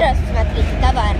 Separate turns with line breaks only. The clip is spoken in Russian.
Сразу смотрите, товар.